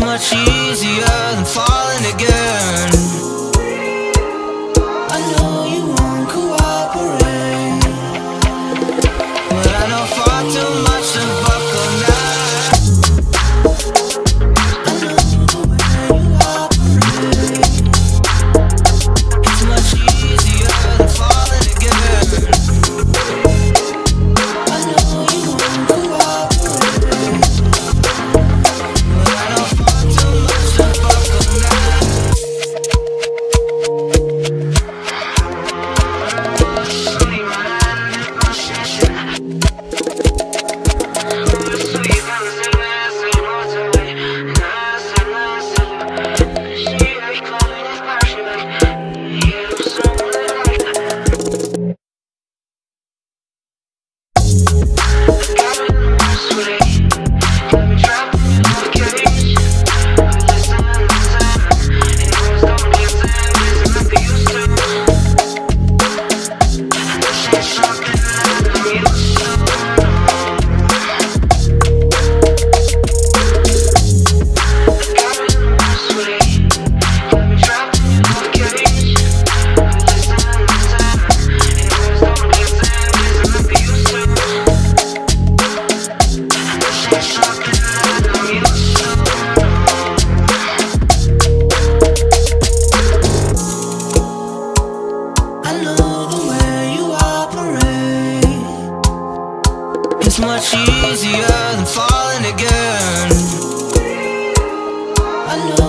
much easier than falling again. It's much easier than falling again. I know.